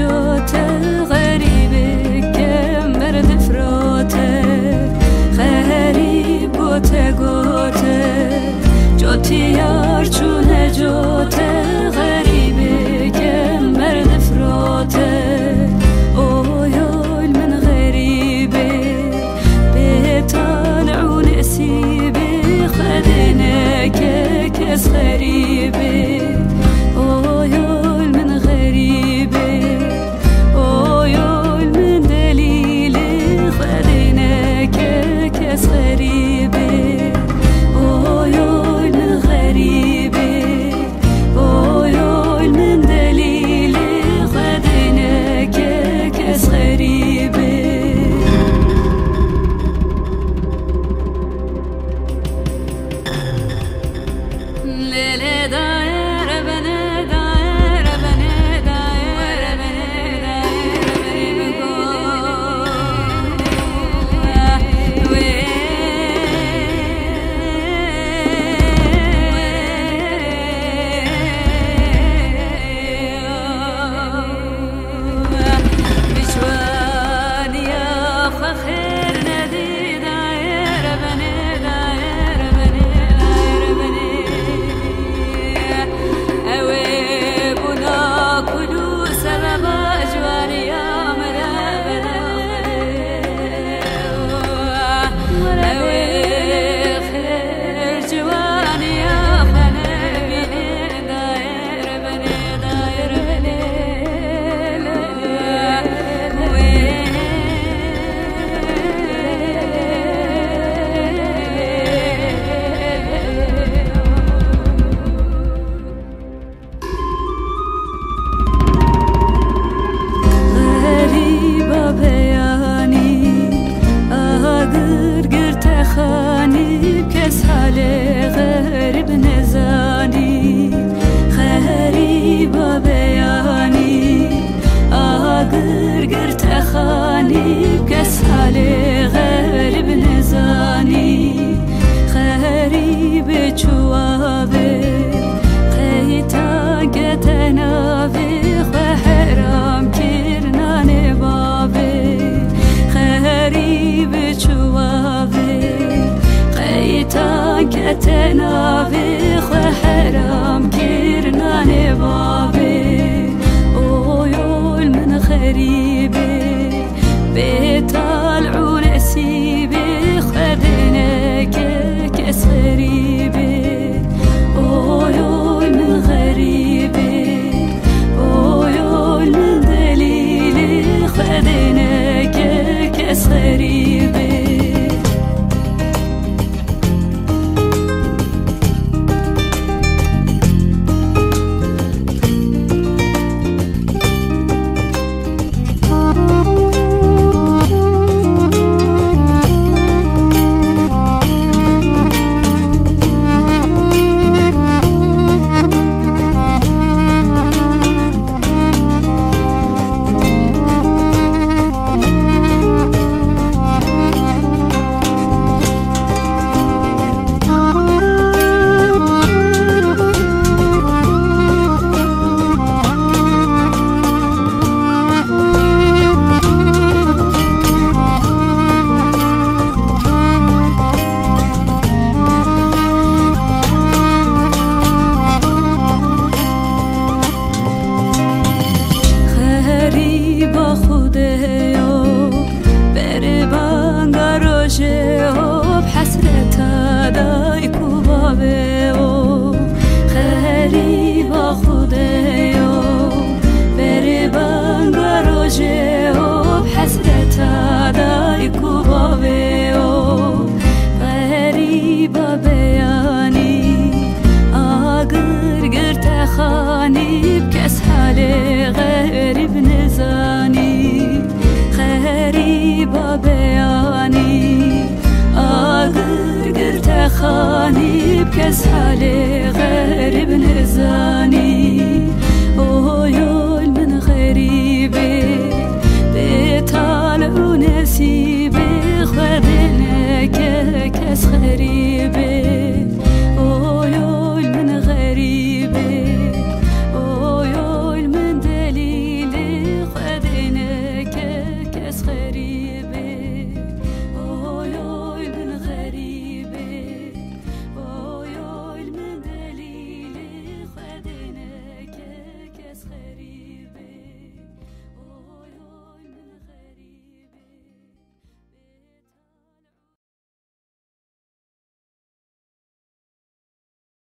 You. زاني كسهالي غير ابن زاني خيري بجوابي قيتا قتنا بي خيرام كيرنا نبابي غريب جوابي قيتا قتنا بي خاني بكاس حالي غير ابن زاني وعيون من غريبة بيطالعوا نسيبي